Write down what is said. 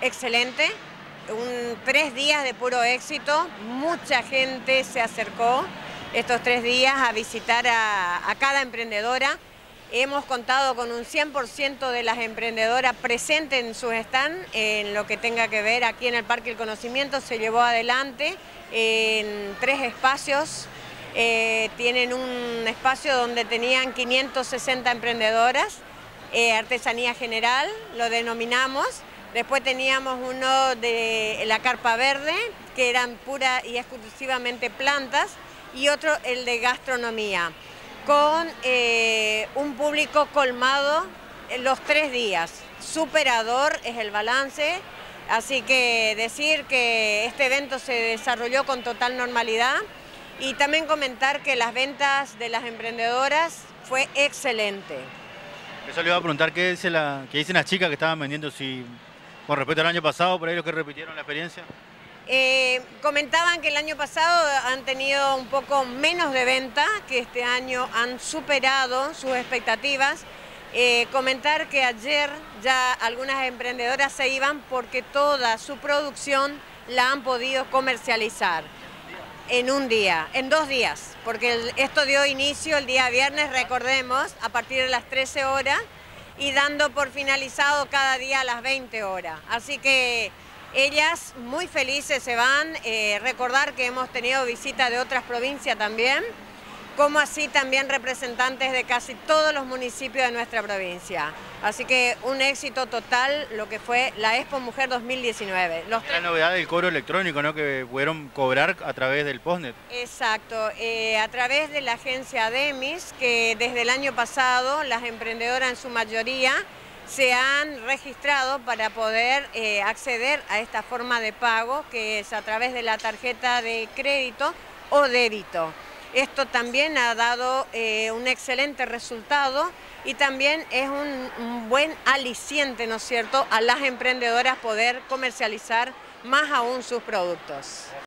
excelente, un, tres días de puro éxito, mucha gente se acercó estos tres días a visitar a, cada emprendedora. Hemos contado con un 100% de las emprendedoras presentes en su stand, en lo que tenga que ver aquí en el Parque del Conocimiento, se llevó adelante en tres espacios. Eh, tienen un espacio donde tenían 560 emprendedoras, eh, artesanía general, lo denominamos. Después teníamos uno de la carpa verde, que eran pura y exclusivamente plantas, y otro el de gastronomía con eh, un público colmado los tres días. Superador es el balance, así que decir que este evento se desarrolló con total normalidad y también comentar que las ventas de las emprendedoras fue excelente. Eso le iba a preguntar qué, dice dicen las chicas que estaban vendiendo, si con respecto al año pasado, por ahí los que repitieron la experiencia. Eh, comentaban que el año pasado han tenido un poco menos de venta, que este año han superado sus expectativas. Eh, comentar que ayer ya algunas emprendedoras se iban porque toda su producción la han podido comercializar en un día, en dos días, porque esto dio inicio el día viernes, recordemos, a partir de las 13 horas y dando por finalizado cada día a las 20 horas. Así que ellas muy felices se van, eh, recordar que hemos tenido visita de otras provincias también, como así también representantes de casi todos los municipios de nuestra provincia. Así que un éxito total lo que fue la Expo Mujer 2019. la novedad del cobro electrónico, ¿no? Que pudieron cobrar a través del Postnet. Exacto, eh, a través de la agencia DEMIS, que desde el año pasado las emprendedoras en su mayoría se han registrado para poder eh, acceder a esta forma de pago que es a través de la tarjeta de crédito o débito. Esto también ha dado eh, un excelente resultado y también es un, un buen aliciente, ¿no es cierto?, a las emprendedoras poder comercializar más aún sus productos.